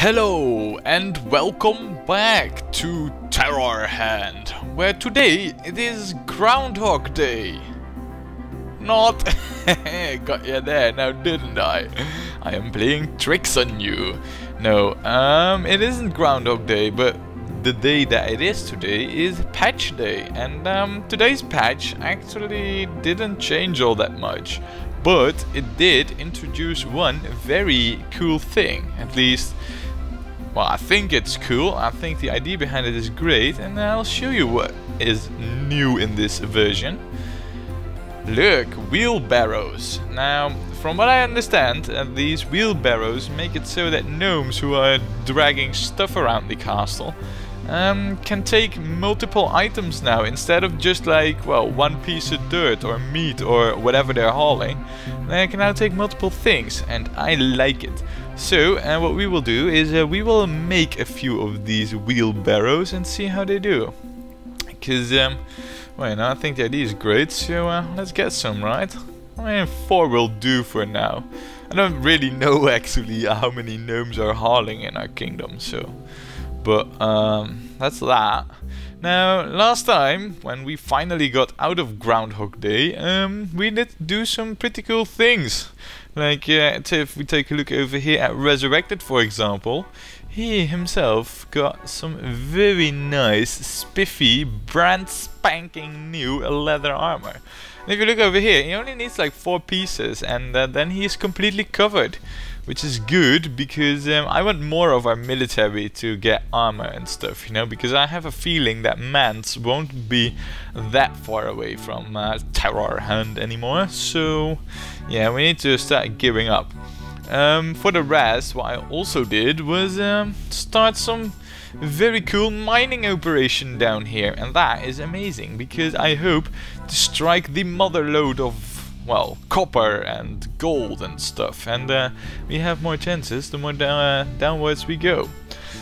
Hello and welcome back to Terrorhand, where today it is Groundhog Day. Not got you there now, didn't I? I am playing tricks on you. No, um, it isn't Groundhog Day, but the day that it is today is patch day and um, today's patch actually didn't change all that much but it did introduce one very cool thing at least well I think it's cool I think the idea behind it is great and I'll show you what is new in this version look wheelbarrows now from what I understand, uh, these wheelbarrows make it so that gnomes who are dragging stuff around the castle um, can take multiple items now instead of just like, well, one piece of dirt or meat or whatever they're hauling. They can now take multiple things and I like it. So uh, what we will do is uh, we will make a few of these wheelbarrows and see how they do. Because, um, well, no, I think the idea is great, so uh, let's get some, right? I mean, four will do for now. I don't really know actually how many gnomes are hauling in our kingdom, so but um, that's that. Now, last time, when we finally got out of Groundhog Day, um, we did do some pretty cool things. Like, uh, if we take a look over here at Resurrected, for example, he himself got some very nice, spiffy, brand spanking new leather armor. And if you look over here, he only needs like four pieces, and uh, then he is completely covered which is good because um, I want more of our military to get armor and stuff, you know, because I have a feeling that Mance won't be that far away from uh, Terrorhand anymore, so yeah, we need to start gearing up. Um, for the rest, what I also did was um, start some very cool mining operation down here, and that is amazing because I hope to strike the mother load of well, copper and gold and stuff. And uh, we have more chances the more uh, downwards we go.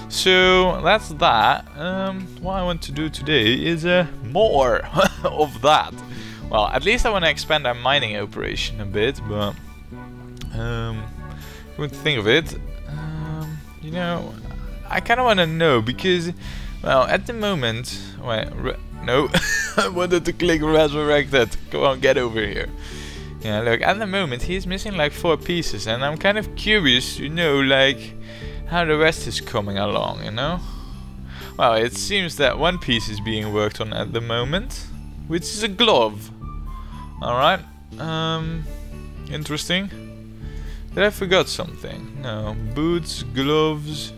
So that's that. Um, what I want to do today is uh, more of that. Well, at least I want to expand our mining operation a bit, but um, you think of it, um, you know, I kind of want to know because, well, at the moment, wait, no, I wanted to click resurrected. Come on, get over here. Yeah, look, at the moment he's missing like four pieces and I'm kind of curious to know like how the rest is coming along, you know? Well, it seems that one piece is being worked on at the moment, which is a glove. Alright, um, interesting. Did I forgot something? No, boots, gloves,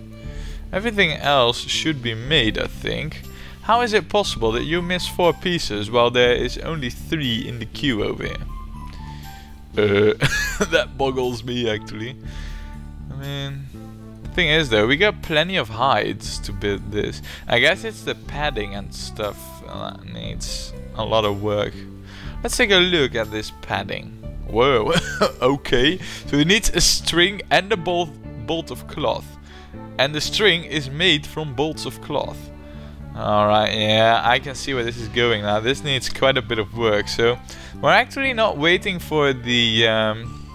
everything else should be made, I think. How is it possible that you miss four pieces while there is only three in the queue over here? That boggles me actually. I mean, the thing is though, we got plenty of hides to build this. I guess it's the padding and stuff that needs a lot of work. Let's take a look at this padding. Whoa, okay. So it needs a string and a bolt, bolt of cloth. And the string is made from bolts of cloth. Alright, yeah, I can see where this is going now. This needs quite a bit of work. So we're actually not waiting for the um,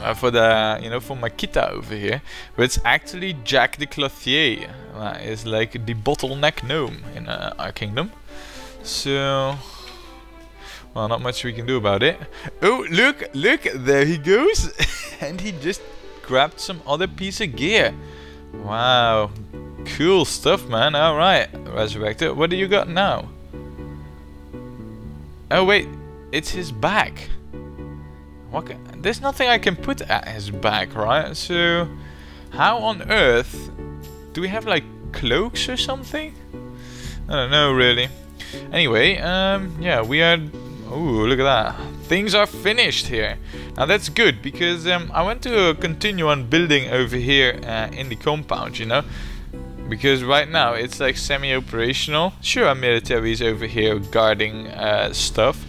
uh, for the you know for Makita over here, but it's actually Jack the Clothier. That is like the bottleneck gnome in uh, our kingdom. So. Well, not much we can do about it. Oh, look, look, there he goes. and he just grabbed some other piece of gear. Wow, cool stuff, man. Alright, Resurrected. What do you got now? Oh, wait, it's his back. What can, there's nothing I can put at his back, right? So, how on earth do we have like cloaks or something? I don't know really. Anyway, um, yeah, we are. Ooh, look at that. Things are finished here. Now that's good because um, I want to continue on building over here uh, in the compound, you know. Because right now it's like semi-operational. Sure, our military is over here guarding uh, stuff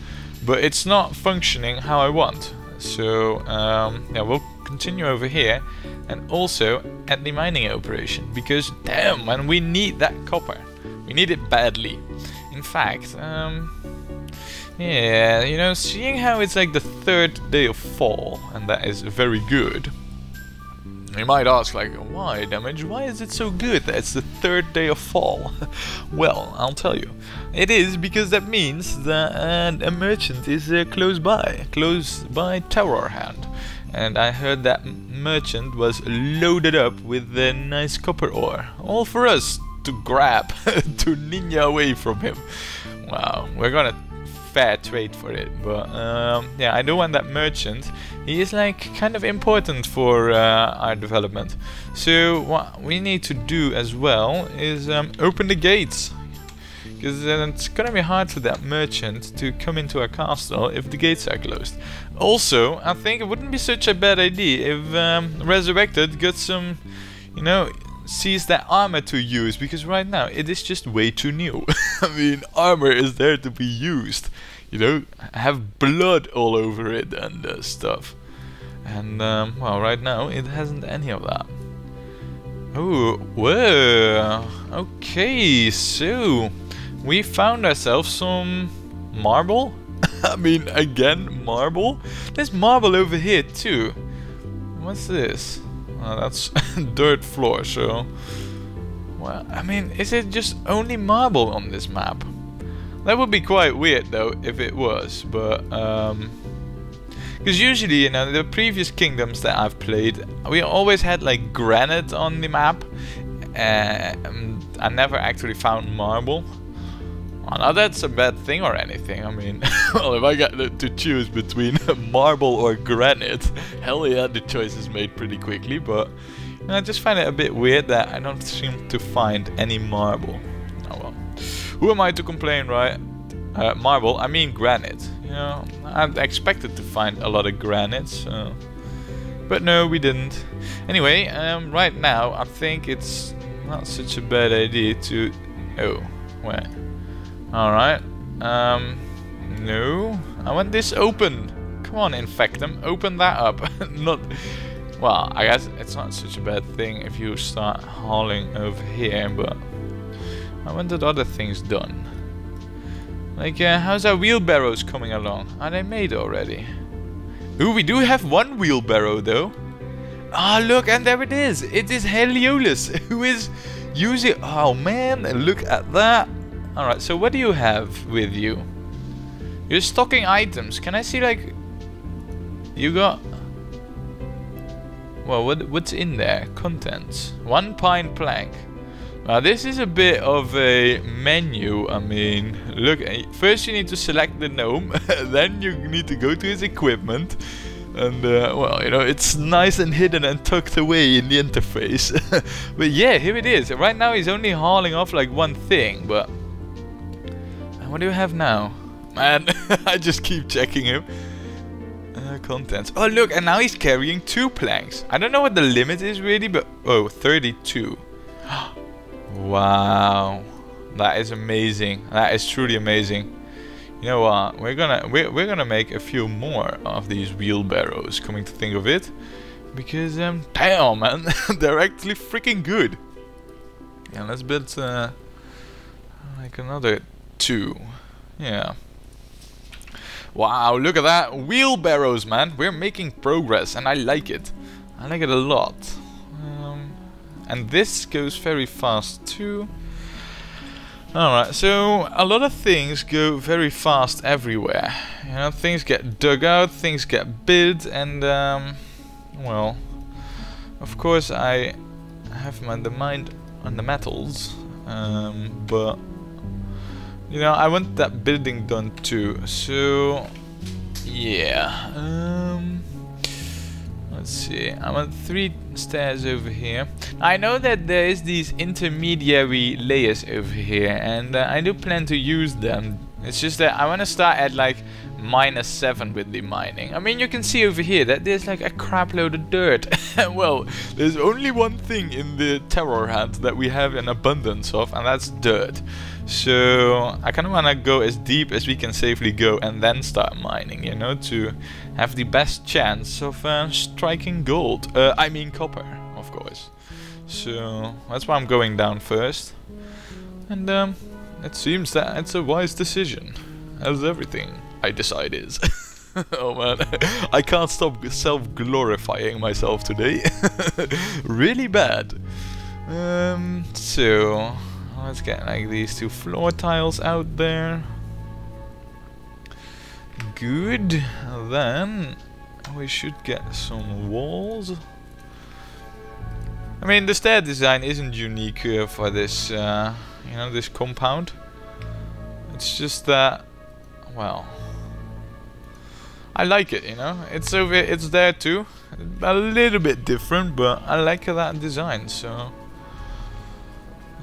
but it's not functioning how I want. So um, yeah, we'll continue over here and also at the mining operation because damn man, we need that copper. We need it badly. In fact, um, yeah, you know, seeing how it's like the third day of fall and that is very good. You might ask, like, why damage? Why is it so good that it's the third day of fall? well, I'll tell you. It is because that means that uh, a merchant is uh, close by, close by Terrorhand. And I heard that merchant was loaded up with the nice copper ore. All for us to grab, to ninja away from him. Wow, we're gonna fair trade for it. But um, yeah, I do want that merchant. He is like kind of important for uh, our development. So what we need to do as well is um, open the gates. Because it's gonna be hard for that merchant to come into our castle if the gates are closed. Also, I think it wouldn't be such a bad idea if um, Resurrected got some, you know, sees that armor to use because right now it is just way too new. I mean, armor is there to be used. You know, have blood all over it and uh, stuff. And um, well, right now it hasn't any of that. Oh, whoa. Okay, so we found ourselves some marble. I mean, again, marble. There's marble over here too. What's this? Oh, that's dirt floor, so... Well, I mean, is it just only marble on this map? That would be quite weird though, if it was, but... um... Because usually, you know, the previous kingdoms that I've played, we always had like granite on the map. And I never actually found marble. Not that's a bad thing or anything. I mean, well, if I got to choose between marble or granite, hell yeah, the choice is made pretty quickly. But you know, I just find it a bit weird that I don't seem to find any marble. Oh well. Who am I to complain, right? Uh, marble, I mean granite. You know, I expected to find a lot of granite, so... But no, we didn't. Anyway, um, right now, I think it's not such a bad idea to... Oh, wait. Alright. Um, no. I want this open. Come on, infect them. Open that up. not... Well, I guess it's not such a bad thing if you start hauling over here, but... I wanted other things done. Like, uh, how's our wheelbarrows coming along? Are they made already? Ooh, we do have one wheelbarrow, though. Ah, oh, look, and there it is. It is Heliolus, who is using... Oh, man, look at that. Alright, so what do you have with you? You're stocking items. Can I see, like... You got... Well, what, what's in there? Contents. One pine plank. Now this is a bit of a menu, I mean, look, eh, first you need to select the gnome, then you need to go to his equipment, and uh, well, you know, it's nice and hidden and tucked away in the interface. but yeah, here it is. Right now he's only hauling off like one thing, but... What do you have now? Man, I just keep checking him. Uh, contents. Oh look, and now he's carrying two planks. I don't know what the limit is really, but... Oh, 32. Wow, that is amazing. That is truly amazing. You know what? We're gonna we're we're gonna make a few more of these wheelbarrows. Coming to think of it, because um, damn man, they're actually freaking good. Yeah, let's build uh, like another two. Yeah. Wow, look at that wheelbarrows, man. We're making progress, and I like it. I like it a lot. And this goes very fast too. Alright, so a lot of things go very fast everywhere. You know, things get dug out, things get built, and um, well, of course I have my the mind on the metals, um, but you know, I want that building done too, so yeah. Um, let's see, I want three stairs over here. I know that there is these intermediary layers over here and uh, I do plan to use them. It's just that I want to start at like minus 7 with the mining. I mean you can see over here that there's like a crap load of dirt. well, there's only one thing in the Terrorhand that we have an abundance of and that's dirt. So I kind of want to go as deep as we can safely go and then start mining, you know, to have the best chance of uh, striking gold. Uh, I mean copper, of course. So that's why I'm going down first. And um, it seems that it's a wise decision, as everything I decide is. oh man, I can't stop self-glorifying myself today. really bad. Um, so, let's get like these two floor tiles out there. Good. Then, we should get some walls. I mean, the stair design isn't unique uh, for this, uh, you know, this compound. It's just that, well, I like it, you know. It's over, it's there too. A little bit different, but I like that design. So,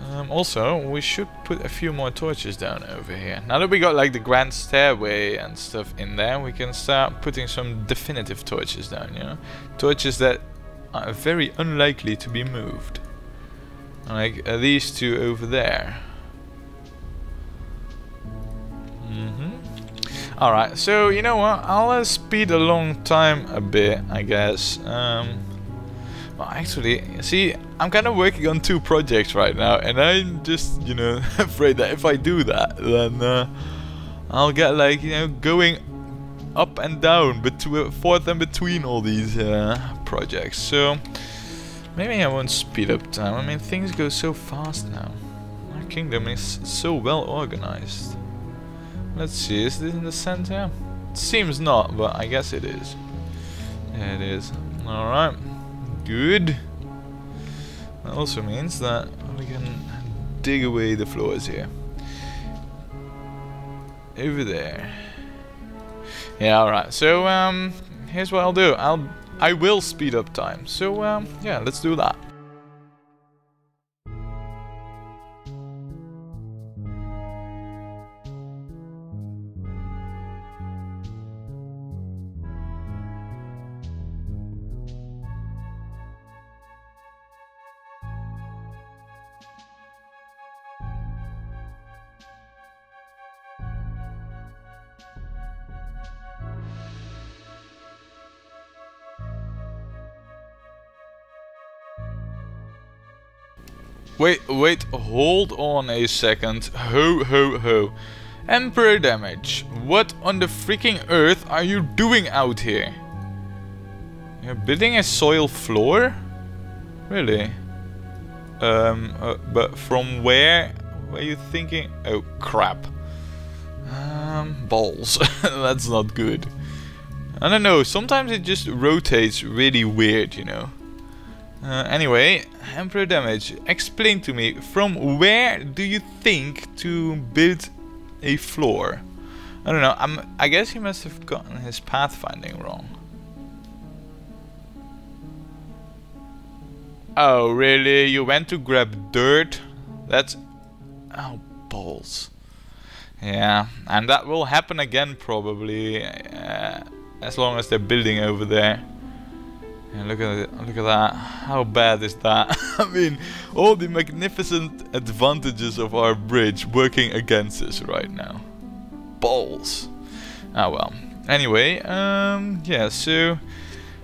um, also, we should put a few more torches down over here. Now that we got like the grand stairway and stuff in there, we can start putting some definitive torches down, you know? Torches that are very unlikely to be moved. Like uh, these two over there. Mm hmm Alright, so you know what? I'll uh, speed along time a bit, I guess. Um, well, actually, see, I'm kind of working on two projects right now, and I'm just, you know, afraid that if I do that, then uh, I'll get like, you know, going up and down, between forth and between all these uh, projects. So maybe I won't speed up time. I mean, things go so fast now. My kingdom is so well organized. Let's see, is this in the center? It seems not, but I guess it is. Yeah, it is. Alright. Good. That also means that we can dig away the floors here. Over there. Yeah, alright. So, um, here's what I'll do. I'll, I will speed up time. So, um, yeah, let's do that. Wait, wait, hold on a second. Ho, ho, ho. Emperor Damage, what on the freaking earth are you doing out here? You're building a soil floor? Really? Um, uh, but from where were you thinking? Oh, crap. Um, balls. That's not good. I don't know, sometimes it just rotates really weird, you know. Uh, anyway, Emperor Damage, explain to me, from where do you think to build a floor? I don't know, I'm, I guess he must have gotten his pathfinding wrong. Oh, really? You went to grab dirt? That's... Oh, balls. Yeah, and that will happen again probably, uh, as long as they're building over there. Yeah, look at it. Look at that. How bad is that? I mean, all the magnificent advantages of our bridge working against us right now. Balls. Ah well. Anyway, um, yeah, so...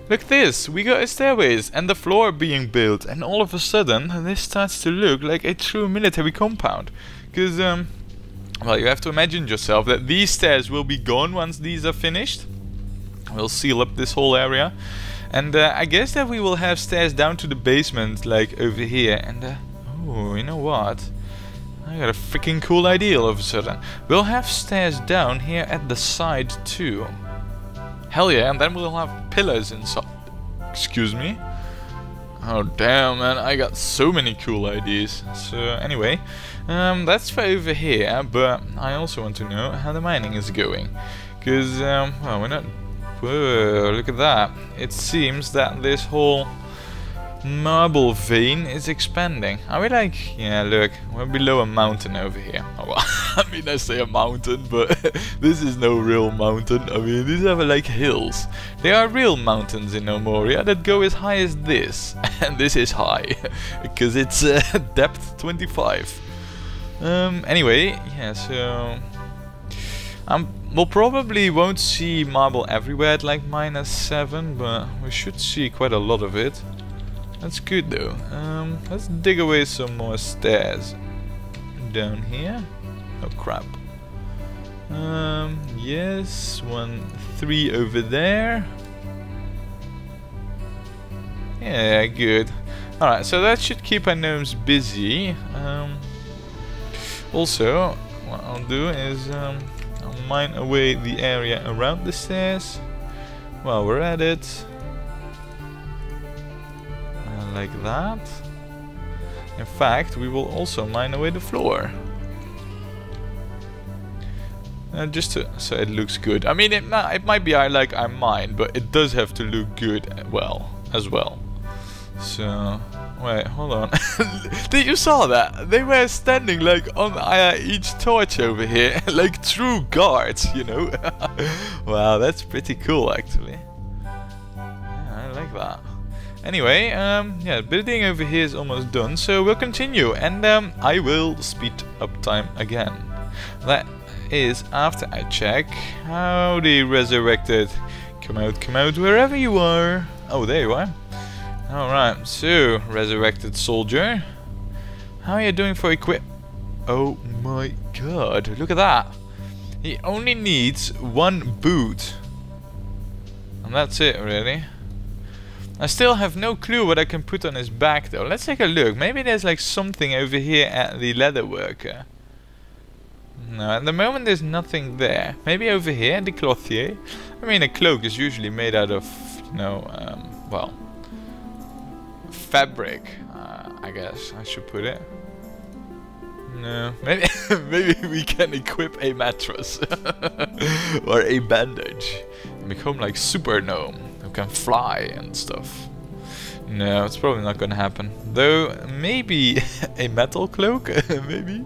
Look at this, we got a stairways and the floor being built and all of a sudden this starts to look like a true military compound. Because, um, well, you have to imagine yourself that these stairs will be gone once these are finished. We'll seal up this whole area. And uh, I guess that we will have stairs down to the basement, like over here. And, uh, oh, you know what? I got a freaking cool idea all of a sudden. We'll have stairs down here at the side too. Hell yeah, and then we'll have pillars inside. Excuse me? Oh damn man, I got so many cool ideas. So anyway, um, that's for over here, but I also want to know how the mining is going. Because, um, well, we're not Whoa, look at that. It seems that this whole marble vein is expanding. Are we like... Yeah, look, we're below a mountain over here. Oh, well, I mean, I say a mountain, but this is no real mountain. I mean, these are like hills. There are real mountains in Gnomoria that go as high as this. And this is high, because it's uh, depth 25. Um, anyway, yeah, so... Um, we'll probably won't see marble everywhere at like minus 7, but we should see quite a lot of it. That's good though. Um, let's dig away some more stairs. Down here. Oh crap. Um, yes, one, three over there. Yeah, good. Alright, so that should keep our gnomes busy. Um, also, what I'll do is um, mine away the area around the stairs while we're at it. Uh, like that. In fact, we will also mine away the floor. Uh, just to, so it looks good. I mean, it, it might be I like I mine, but it does have to look good well as well. So, wait, hold on. Did you saw that? They were standing like on uh, each torch over here, like true guards, you know? wow, that's pretty cool actually. Yeah, I like that. Anyway, um, yeah, building over here is almost done, so we'll continue, and um, I will speed up time again. That is after I check how the resurrected come out, come out wherever you are. Oh, there you are. Alright, so, resurrected soldier. How are you doing for equip? Oh my god, look at that. He only needs one boot. And that's it, really. I still have no clue what I can put on his back though. Let's take a look. Maybe there's like something over here at the leather worker. No, at the moment there's nothing there. Maybe over here, at the clothier. I mean, a cloak is usually made out of, you know, um, well, fabric. Uh, I guess I should put it. No, maybe maybe we can equip a mattress or a bandage and become like super gnome who can fly and stuff. No, it's probably not gonna happen. Though, maybe a metal cloak? maybe?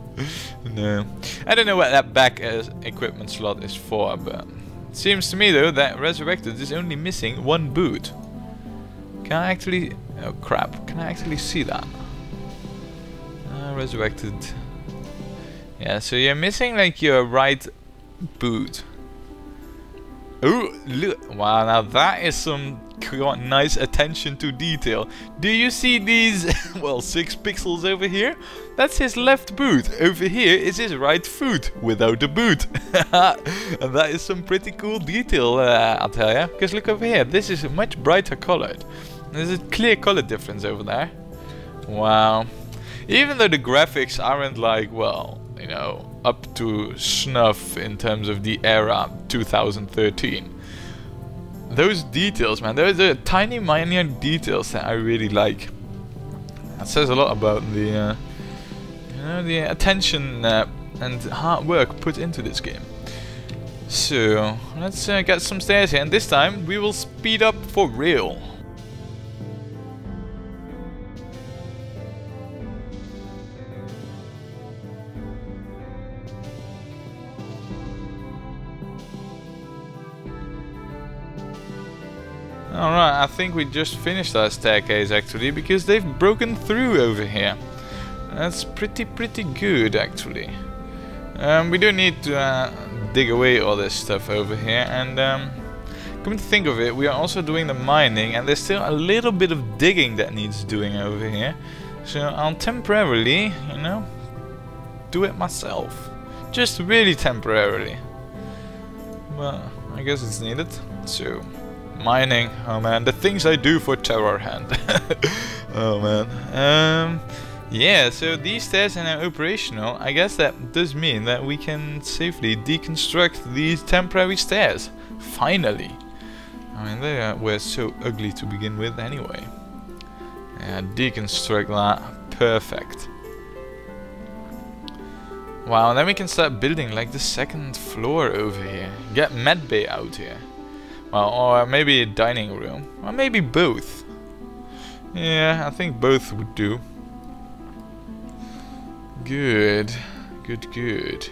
No. I don't know what that back uh, equipment slot is for, but... It seems to me though that Resurrected is only missing one boot. Can I actually... Oh crap, can I actually see that? Uh, resurrected... Yeah, so you're missing like your right boot. Ooh, look! Wow, now that is some nice attention to detail. Do you see these, well, 6 pixels over here? That's his left boot. Over here is his right foot, without the boot. and that is some pretty cool detail, uh, I'll tell ya. Because look over here, this is much brighter colored. There's a clear color difference over there. Wow. Even though the graphics aren't like, well, you know, up to snuff in terms of the era 2013. Those details, man, those are tiny minor details that I really like. That says a lot about the, uh, you know, the attention uh, and hard work put into this game. So, let's uh, get some stairs here, and this time we will speed up for real. I think we just finished our staircase actually, because they've broken through over here. That's pretty, pretty good actually. Um, we do need to uh, dig away all this stuff over here, and um, come to think of it, we are also doing the mining, and there's still a little bit of digging that needs doing over here. So I'll temporarily, you know, do it myself. Just really temporarily. But I guess it's needed. So mining. Oh man, the things I do for Terrorhand. oh man. Um, yeah, so these stairs are now operational. I guess that does mean that we can safely deconstruct these temporary stairs. Finally. I mean, they were so ugly to begin with anyway. Yeah, deconstruct that. Perfect. Wow, then we can start building like the second floor over here. Get medbay out here. Well, or maybe a dining room. Or maybe both. Yeah, I think both would do. Good. Good, good.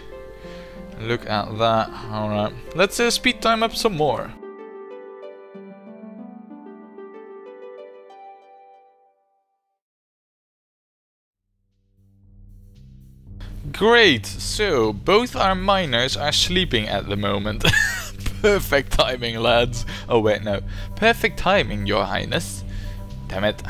Look at that. Alright. Let's uh, speed time up some more. Great! So, both our miners are sleeping at the moment. Perfect timing, lads. Oh, wait, no. Perfect timing, your highness. Damn it.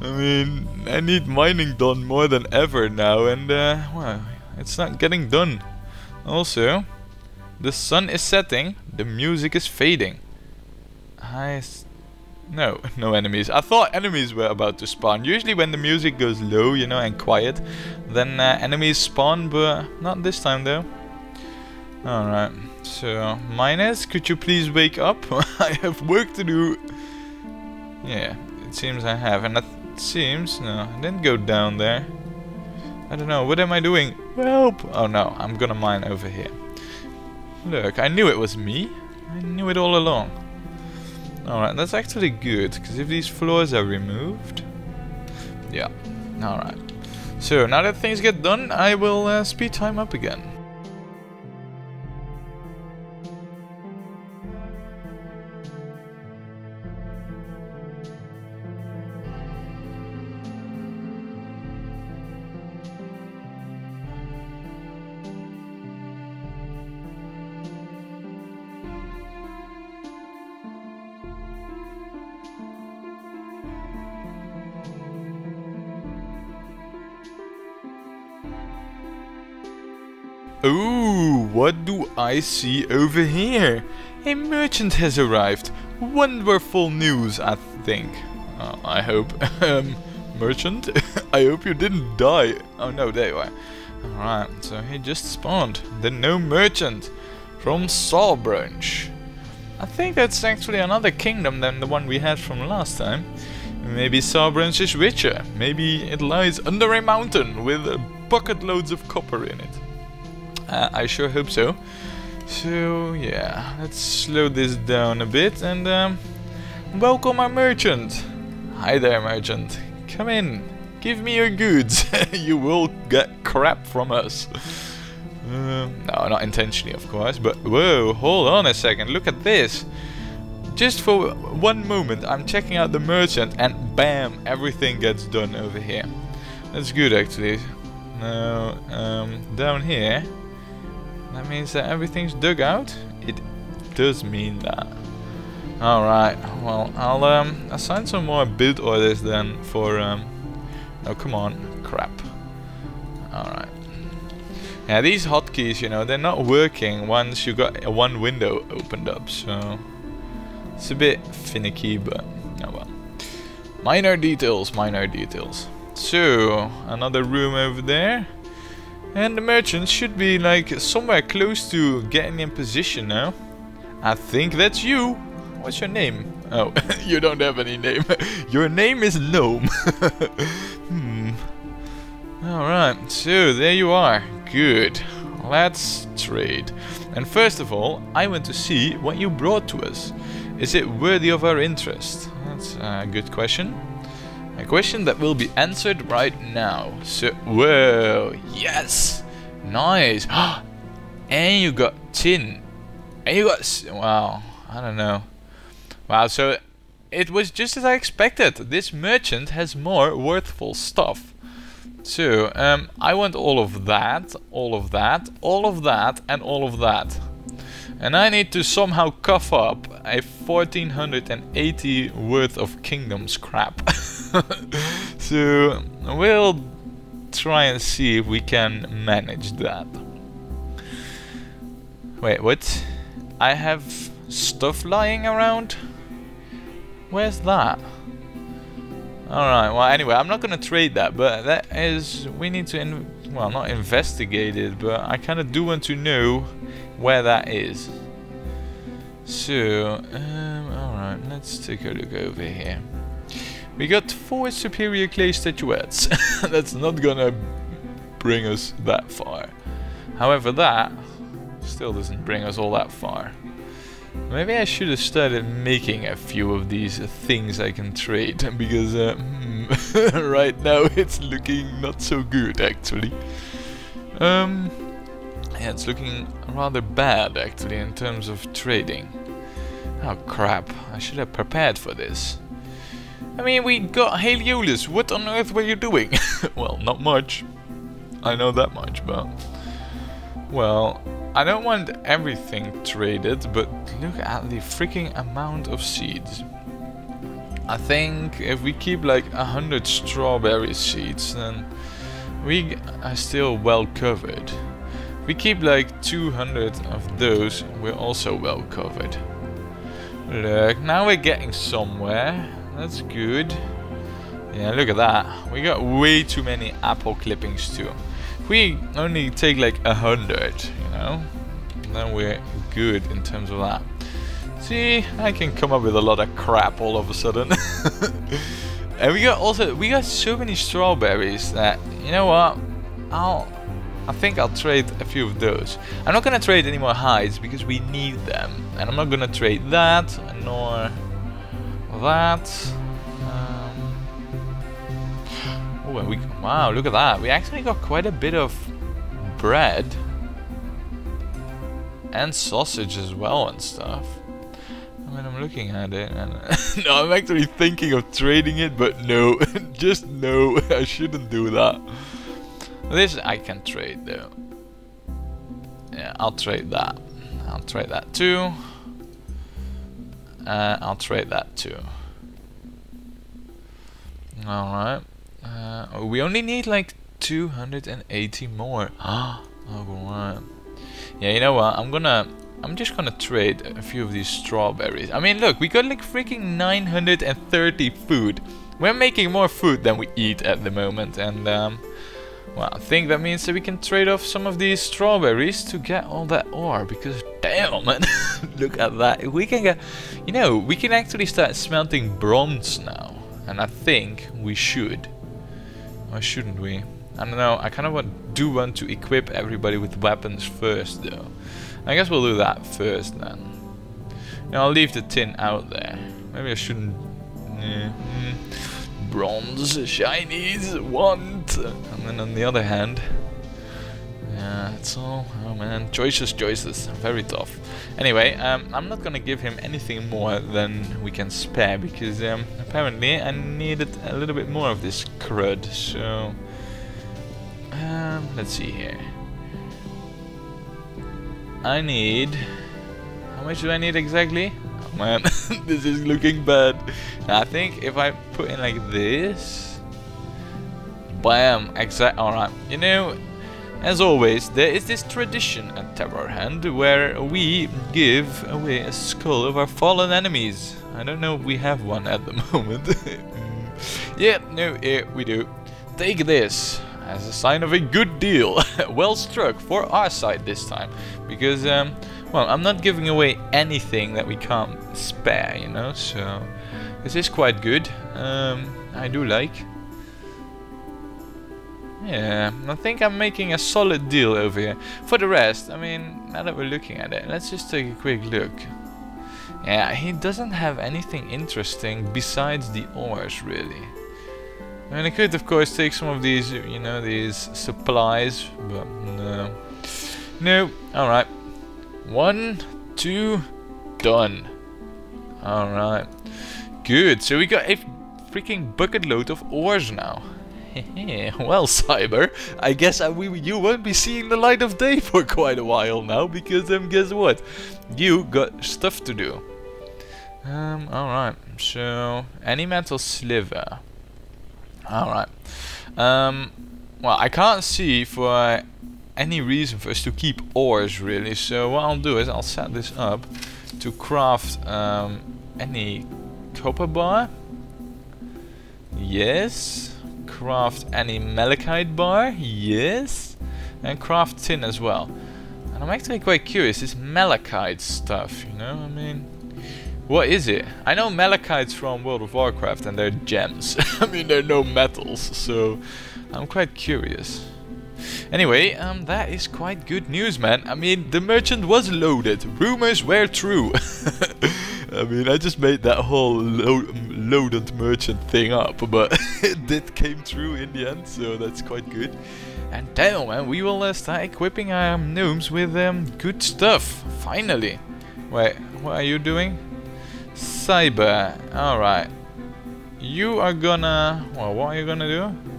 I mean, I need mining done more than ever now, and, uh, well, it's not getting done. Also, the sun is setting, the music is fading. I... No, no enemies. I thought enemies were about to spawn. Usually when the music goes low, you know, and quiet, then uh, enemies spawn, but not this time though. Alright, so, Minus, could you please wake up? I have work to do. Yeah, it seems I have, and that seems, no, I didn't go down there. I don't know, what am I doing? Help! Oh no, I'm gonna mine over here. Look, I knew it was me. I knew it all along. Alright, that's actually good, because if these floors are removed... Yeah, alright. So, now that things get done, I will uh, speed time up again. Ooh, what do I see over here? A merchant has arrived. Wonderful news, I think. Uh, I hope. um, merchant? I hope you didn't die. Oh no, there you are. Alright, so he just spawned. The no merchant from Sawbranch. I think that's actually another kingdom than the one we had from last time. Maybe Sawbranch is richer. Maybe it lies under a mountain with bucket loads of copper in it. Uh, I sure hope so. So yeah, let's slow this down a bit and um, welcome our merchant. Hi there merchant, come in, give me your goods, you will get crap from us. Uh, no, not intentionally of course, but whoa, hold on a second, look at this. Just for one moment I'm checking out the merchant and bam, everything gets done over here. That's good actually. Now, um, down here that means that everything's dug out? It does mean that. Alright, well, I'll um, assign some more build orders then for... Um, oh, come on. Crap. Alright. Yeah, these hotkeys, you know, they're not working once you got one window opened up, so... It's a bit finicky, but... Oh well. Minor details, minor details. So, another room over there. And the merchant should be like somewhere close to getting in position now. I think that's you. What's your name? Oh, you don't have any name. your name is Gnome. hmm. Alright, so there you are. Good. Let's trade. And first of all, I want to see what you brought to us. Is it worthy of our interest? That's a good question. A question that will be answered right now. So, whoa, yes, nice. and you got tin. And you got, wow, I don't know. Wow, so it was just as I expected. This merchant has more worthful stuff. So, um, I want all of that, all of that, all of that, and all of that. And I need to somehow cough up a 1480 worth of kingdom scrap. so we'll try and see if we can manage that. Wait, what? I have stuff lying around? Where's that? Alright, well anyway, I'm not gonna trade that, but that is, we need to, well not investigate it, but I kinda do want to know where that is. So, um, alright, let's take a look over here. We got four superior clay statuettes. That's not gonna bring us that far. However, that still doesn't bring us all that far. Maybe I should have started making a few of these things I can trade, because uh, right now it's looking not so good actually. Um, yeah, it's looking rather bad actually in terms of trading. Oh crap, I should have prepared for this. I mean, we got Heliolus, what on earth were you doing? well, not much. I know that much, but... Well, I don't want everything traded, but look at the freaking amount of seeds. I think if we keep like a hundred strawberry seeds, then we are still well covered. we keep like 200 of those, we're also well covered. Look, now we're getting somewhere. That's good. Yeah, look at that. We got way too many apple clippings too. We only take like a hundred, you know, then we're good in terms of that. See, I can come up with a lot of crap all of a sudden. and we got also, we got so many strawberries that, you know what, I'll, I think I'll trade a few of those. I'm not gonna trade any more hides because we need them. And I'm not gonna trade that, nor that. Um, oh, we, wow, look at that. We actually got quite a bit of bread. And sausage as well and stuff. I mean, I'm looking at it and... no, I'm actually thinking of trading it, but no. Just no, I shouldn't do that. This I can trade though. Yeah, I'll trade that. I'll trade that too. Uh, I'll trade that too. Alright. Uh, we only need like 280 more. Ah Alright. Yeah, you know what? I'm gonna I'm just gonna trade a few of these strawberries. I mean, look, we got like freaking 930 food. We're making more food than we eat at the moment, and um, well, I think that means that we can trade off some of these strawberries to get all that ore, because damn, man, look at that. We can get, you know, we can actually start smelting bronze now, and I think we should. Or shouldn't we? I don't know, I kind of do want to equip everybody with weapons first, though. I guess we'll do that first then. You know, I'll leave the tin out there. Maybe I shouldn't... Mm, bronze shinies want. And then on the other hand... Yeah, it's all... Oh man, choices, choices. Very tough. Anyway, um, I'm not gonna give him anything more than we can spare because um, apparently I needed a little bit more of this crud. So... Um, let's see here. I need... How much do I need exactly? Man, this is looking bad. Now, I think if I put in like this... Bam! Exact. Alright. You know, as always, there is this tradition at Terrorhand where we give away a skull of our fallen enemies. I don't know if we have one at the moment. yeah, no, yeah, we do. Take this as a sign of a good deal. well struck for our side this time. Because, um, well, I'm not giving away anything that we can't spare, you know, so... This is quite good. Um, I do like. Yeah, I think I'm making a solid deal over here. For the rest, I mean, now that we're looking at it, let's just take a quick look. Yeah, he doesn't have anything interesting besides the ores, really. And I could, of course, take some of these, you know, these supplies, but no. No, alright. One, two, done. Alright. Good, so we got a freaking bucket load of ores now. well, Cyber, I guess I, we, you won't be seeing the light of day for quite a while now, because um, guess what? You got stuff to do. Um, alright, so, any metal sliver. Alright. Um, well, I can't see for any reason for us to keep ores really. So what I'll do is I'll set this up to craft um, any copper bar. Yes. Craft any malachite bar. Yes. And craft tin as well. And I'm actually quite curious, this malachite stuff, you know, I mean... What is it? I know malachite's from World of Warcraft and they're gems. I mean, they're no metals, so I'm quite curious. Anyway, um, that is quite good news, man. I mean, the merchant was loaded. Rumors were true. I mean, I just made that whole lo loaded merchant thing up, but it did came true in the end, so that's quite good. And damn, man, we will uh, start equipping our gnomes with um, good stuff. Finally. Wait, what are you doing? Cyber, alright. You are gonna... Well, what are you gonna do?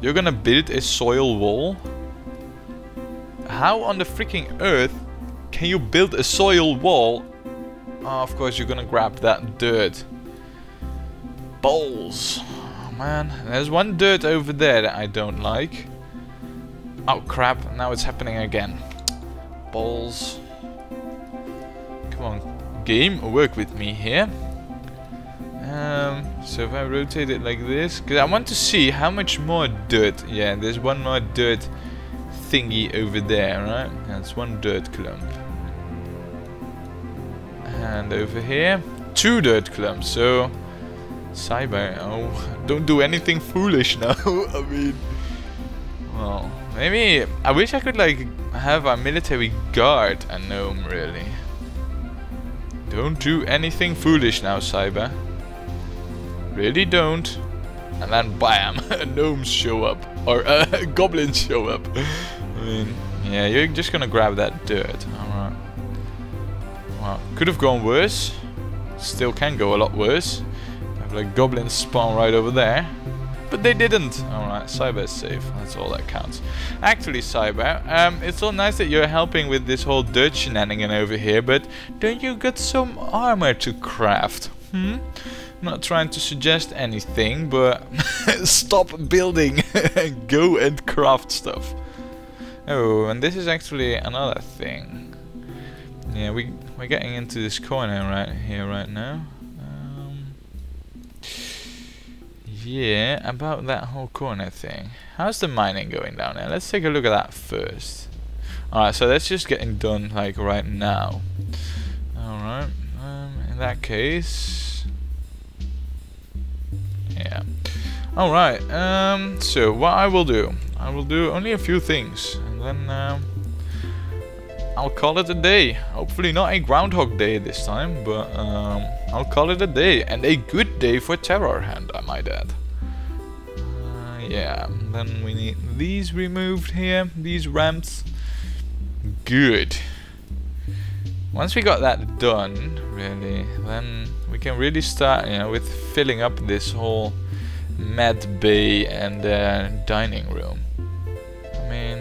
You're gonna build a soil wall? How on the freaking earth can you build a soil wall? Oh, of course you're gonna grab that dirt. Balls. Oh, man, there's one dirt over there that I don't like. Oh crap, now it's happening again. Balls. Come on, game, work with me here. Um, so if I rotate it like this, because I want to see how much more dirt. Yeah, there's one more dirt thingy over there, right? That's one dirt clump. And over here, two dirt clumps. So, Cyber, oh, don't do anything foolish now. I mean, well, maybe I wish I could like have a military guard a gnome really. Don't do anything foolish now, Cyber. Really don't. And then bam, gnomes show up. Or uh, goblins show up. I mean, yeah, you're just gonna grab that dirt. Alright. Well, could have gone worse. Still can go a lot worse. Have like goblins spawn right over there. But they didn't. Alright, Cyber is safe. That's all that counts. Actually, Cyber, um, it's all nice that you're helping with this whole dirt shenanigan over here, but don't you got some armor to craft? Hmm? Not trying to suggest anything, but stop building and go and craft stuff. Oh, and this is actually another thing. Yeah, we, we're getting into this corner right here right now. Yeah, about that whole corner thing. How's the mining going down there? Let's take a look at that first. Alright, so that's just getting done like right now. Alright, um, in that case... Yeah. Alright, um, so what I will do, I will do only a few things, and then um, I'll call it a day. Hopefully not a Groundhog Day this time, but um, I'll call it a day. And a good day for Terrorhand, I might add. Uh, yeah, then we need these removed here, these ramps. Good. Once we got that done, really, then we can really start, you know, with filling up this whole med bay and uh, dining room. I mean,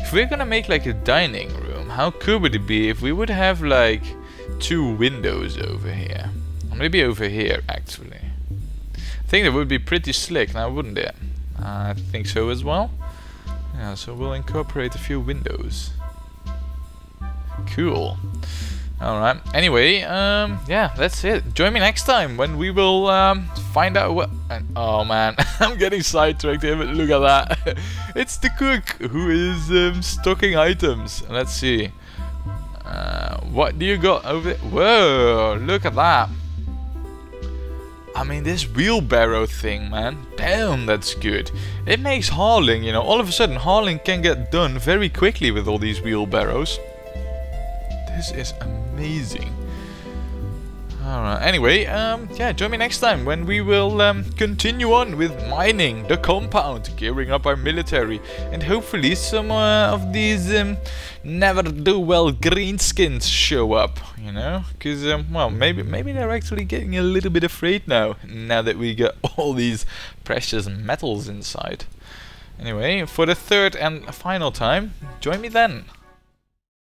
if we're gonna make like a dining room, how cool would it be if we would have like two windows over here? Or maybe over here actually. I think that would be pretty slick now, wouldn't it? I think so as well. Yeah, so we'll incorporate a few windows. Cool. Alright, anyway, um, yeah, that's it. Join me next time when we will um, find out what... oh man, I'm getting sidetracked here, but look at that. it's the cook who is um, stocking items. Let's see. Uh, what do you got over there? Whoa, look at that. I mean, this wheelbarrow thing, man. Damn, that's good. It makes hauling, you know, all of a sudden hauling can get done very quickly with all these wheelbarrows. This is amazing. Alright, anyway, um, yeah, join me next time when we will um, continue on with mining the compound, gearing up our military, and hopefully some uh, of these um, never-do-well greenskins show up, you know? Because, um, well, maybe maybe they're actually getting a little bit afraid now, now that we got all these precious metals inside. Anyway, for the third and final time, join me then.